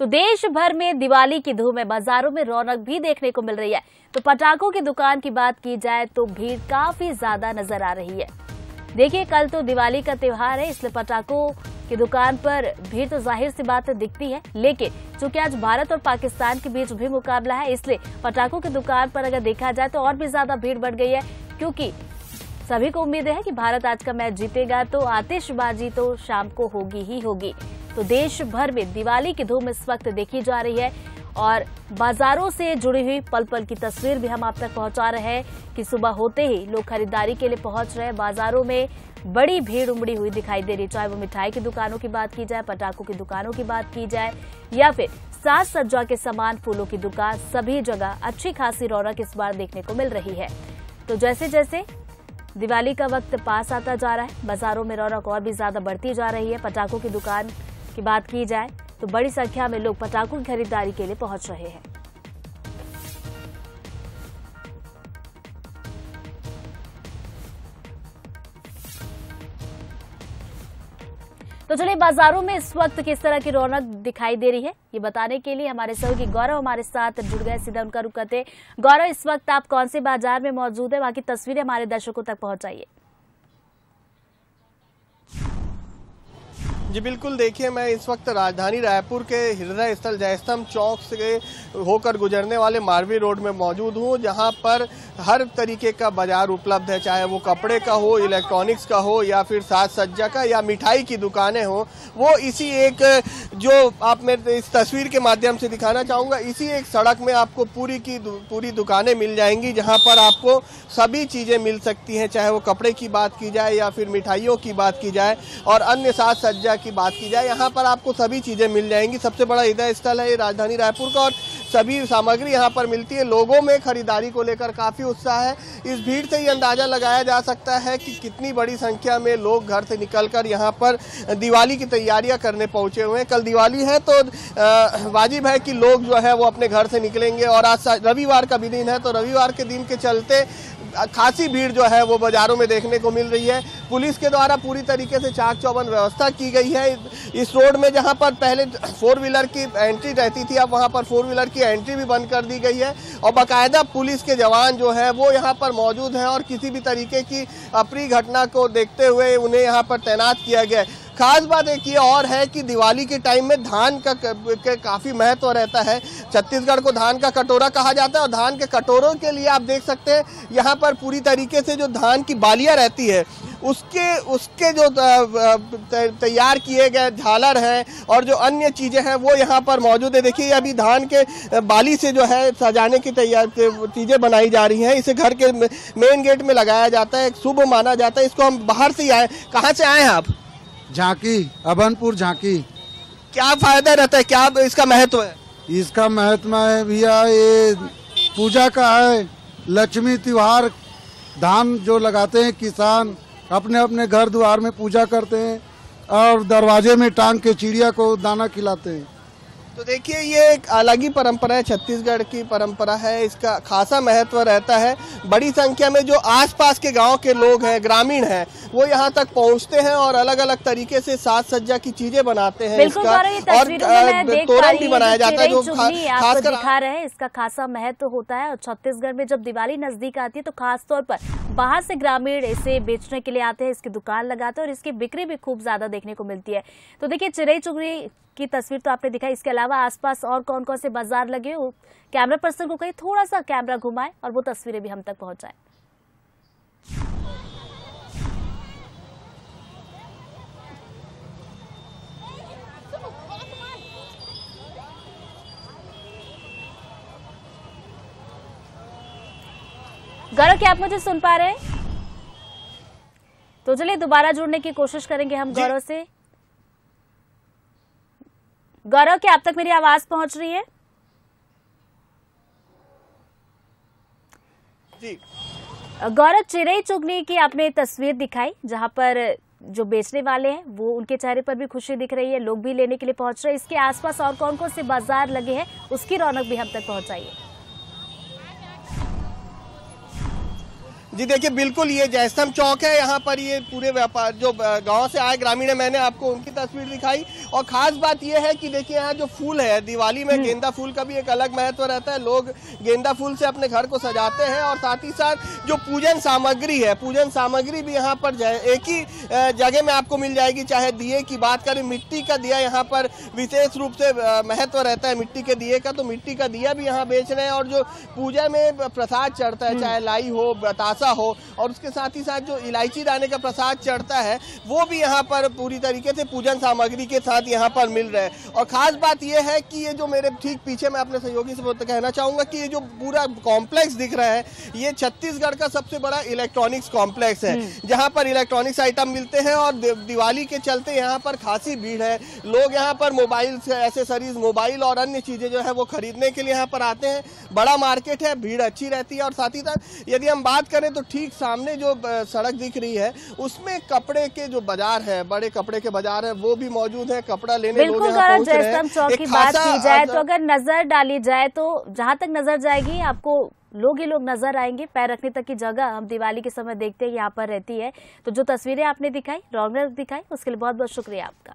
तो देश भर में दिवाली की धूम है। बाजारों में रौनक भी देखने को मिल रही है। तो पटाखों की दुकान की बात की जाए तो भीड़ काफ़ी ज़्यादा नज़र आ रही है। देखिए, कल तो दिवाली का त्योहार है, इसलिए पटाखों की दुकान पर भीड़ तो ज़ाहिर सी बात दिखती है। लेकिन चूँकि आज भारत और पाकिस्तान के बीच भी मुकाबला है, इसलिए पटाखों की दुकान पर अगर देखा जाए तो और भी ज़्यादा भीड़ बढ़ गई है। क्योंकि सभी को उम्मीद है कि भारत आज का मैच जीतेगा तो आतिशबाजी तो शाम को होगी ही होगी। तो देश भर में दिवाली की धूम इस वक्त देखी जा रही है और बाजारों से जुड़ी हुई पल पल की तस्वीर भी हम आप तक पहुँचा रहे हैं कि सुबह होते ही लोग खरीदारी के लिए पहुँच रहे हैं। बाजारों में बड़ी भीड़ उमड़ी हुई दिखाई दे रही चाहे वो मिठाई की दुकानों की बात की जाए, पटाखों की दुकानों की बात की जाए, या फिर साज सज्जा के सामान फूलों की दुकान, सभी जगह अच्छी खासी रौनक इस बार देखने को मिल रही है। तो जैसे जैसे दिवाली का वक्त पास आता जा रहा है, बाजारों में रौनक और भी ज़्यादा बढ़ती जा रही है। पटाखों की दुकान की बात की जाए तो बड़ी संख्या में लोग पटाखों की खरीदारी के लिए पहुँच रहे हैं। तो चलिए, बाजारों में इस वक्त किस तरह की रौनक दिखाई दे रही है, ये बताने के लिए हमारे सहयोगी गौरव हमारे साथ जुड़ गए सीधा उनका रुख करते गौरव, इस वक्त आप कौन से बाज़ार में मौजूद है? वहाँ की तस्वीरें हमारे दर्शकों तक पहुंचाइए। जी बिल्कुल देखिए मैं इस वक्त राजधानी रायपुर के हृदय स्थल जयस्तंभ चौक से होकर गुजरने वाले मारवी रोड में मौजूद हूँ जहाँ पर हर तरीके का बाज़ार उपलब्ध है चाहे वो कपड़े का हो इलेक्ट्रॉनिक्स का हो या फिर साज सज्जा का या मिठाई की दुकानें हो। वो इसी एक जो आप मैं इस तस्वीर के माध्यम से दिखाना चाहूँगा इसी एक सड़क में आपको पूरी की दु, पूरी दुकानें मिल जाएँगी जहाँ पर आपको सभी चीज़ें मिल सकती हैं चाहे वो कपड़े की बात की जाए या फिर मिठाइयों की बात की जाए और अन्य साज सज्जा की बात की जाए, यहाँ पर आपको सभी चीज़ें मिल जाएँगी। सबसे बड़ा हृदय स्थल है ये राजधानी रायपुर का, और सभी सामग्री यहाँ पर मिलती है। लोगों में खरीदारी को लेकर काफ़ी उत्साह है। इस भीड़ से ये अंदाज़ा लगाया जा सकता है कि कितनी बड़ी संख्या में लोग घर से निकलकर यहाँ पर दिवाली की तैयारियाँ करने पहुँचे हुए हैं। कल दिवाली है तो वाजिब है कि लोग जो है वो अपने घर से निकलेंगे, और आज रविवार का भी दिन है तो रविवार के दिन के चलते खासी भीड़ जो है वो बाजारों में देखने को मिल रही है। पुलिस के द्वारा पूरी तरीके से चाक चौबंद व्यवस्था की गई है। इस रोड में जहाँ पर पहले फोर व्हीलर की एंट्री रहती थी, अब वहाँ पर फोर व्हीलर की एंट्री भी बंद कर दी गई है और बाकायदा पुलिस के जवान जो है वो यहाँ पर मौजूद हैं और किसी भी तरीके की अप्रिय घटना को देखते हुए उन्हें यहाँ पर तैनात किया गया है। खास बात एक ये और है कि दिवाली के टाइम में धान का, काफ़ी महत्व तो रहता है। छत्तीसगढ़ को धान का कटोरा कहा जाता है और धान के कटोरों के लिए आप देख सकते हैं यहाँ पर पूरी तरीके से जो धान की बालियाँ रहती है उसके उसके जो तैयार किए गए झालर हैं और जो अन्य चीज़ें हैं वो यहाँ पर मौजूद है। देखिए अभी धान के बाली से जो है सजाने की तैयार चीज़ें बनाई जा रही हैं। इसे घर के मेन गेट में लगाया जाता है एक शुभ माना जाता है। इसको हम बाहर से ही आए कहाँ से आए हैं आप? झांकी अभनपुर झांकी। क्या फ़ायदा रहता है? क्या इसका महत्व है? इसका महत्व है भैया ये पूजा का है लक्ष्मी त्योहार धान जो लगाते हैं किसान अपने अपने घर द्वार में पूजा करते हैं और दरवाजे में टांग के चिड़िया को दाना खिलाते हैं। तो देखिए ये एक अलग ही परंपरा है छत्तीसगढ़ की परंपरा है इसका खासा महत्व रहता है। बड़ी संख्या में जो आसपास के गाँव के लोग हैं ग्रामीण हैं वो यहाँ तक पहुँचते हैं और अलग अलग तरीके से साज सज्जा की चीज़ें बनाते हैं इसका। और तोरण भी बनाया जाता है जो खासकर दिखा रहे हैं इसका खासा महत्व होता है और छत्तीसगढ़ में जब दिवाली नज़दीक आती है तो खास तौर पर बाहर से ग्रामीण इसे बेचने के लिए आते हैं इसकी दुकान लगाते हैं और इसकी बिक्री भी खूब ज़्यादा देखने को मिलती है। तो देखिए चिरई चुगड़ी की तस्वीर तो आपने दिखाई इसके अलावा आसपास और कौन कौन से बाज़ार लगे हो? कैमरा पर्सन को कहीं थोड़ा सा कैमरा घुमाए और वो तस्वीरें भी हम तक पहुँचाए। गौरव क्या आप मुझे सुन पा रहे हैं? तो चलिए दोबारा जुड़ने की कोशिश करेंगे हम गौरव से। गौरव क्या आप तक मेरी आवाज़ पहुँच रही है? जी। गौरव चिरई चुगनी की आपने तस्वीर दिखाई जहाँ पर जो बेचने वाले हैं वो उनके चेहरे पर भी खुशी दिख रही है लोग भी लेने के लिए पहुँच रहे हैं। इसके आसपास और कौन कौन से बाज़ार लगे हैं उसकी रौनक भी हम तक पहुंचाइए। जी देखिए बिल्कुल ये जयस्तंभ चौक है यहाँ पर ये पूरे व्यापार जो गाँव से आए ग्रामीण है मैंने आपको उनकी तस्वीर दिखाई। और खास बात ये है कि देखिए यहाँ जो फूल है दिवाली में गेंदा फूल का भी एक अलग महत्व रहता है। लोग गेंदा फूल से अपने घर को सजाते हैं और साथ ही साथ जो पूजन सामग्री है पूजन सामग्री भी यहाँ पर एक ही जगह में आपको मिल जाएगी। चाहे दिए की बात करें मिट्टी का दिया यहाँ पर विशेष रूप से महत्व रहता है मिट्टी के दिए का। तो मिट्टी का दिया भी यहाँ बेच रहे हैं और जो पूजा में प्रसाद चढ़ता है चाहे लाई हो बतासा हो और उसके साथ ही साथ जो इलायची दाने का प्रसाद चढ़ता है वो भी यहाँ पर पूरी तरीके से पूजन सामग्री के साथ यहाँ पर मिल रहा है। और खास बात यह है कि ये जो मेरे ठीक पीछे मैं अपने सहयोगी से कहना चाहूँगा कि ये जो पूरा कॉम्प्लेक्स दिख रहा है ये छत्तीसगढ़ का सबसे बड़ा इलेक्ट्रॉनिक्स कॉम्प्लेक्स है जहाँ पर इलेक्ट्रॉनिक्स आइटम मिलते हैं और दिवाली के चलते यहाँ पर खासी भीड़ है। लोग यहाँ पर मोबाइल एसेसरीज मोबाइल और अन्य चीज़ें जो है वो खरीदने के लिए यहाँ पर आते हैं। बड़ा मार्केट है भीड़ अच्छी रहती है और साथ ही साथ यदि हम बात करें तो ठीक सामने जो सड़क दिख रही है उसमें कपड़े के जो बाज़ार है बड़े कपड़े के बाज़ार है वो भी मौजूद है कपड़ा लेने बिल्कुल हैं। जयस्तंभ चौक की बात की जाए तो अगर नज़र डाली जाए तो जहाँ तक नज़र जाएगी आपको लोग ही लोग नज़र आएँगे पैर रखने तक की जगह हम दिवाली के समय देखते हैं यहाँ पर रहती है तो जो तस्वीरें आपने दिखाई रौनक दिखाई उसके लिए बहुत बहुत शुक्रिया आपका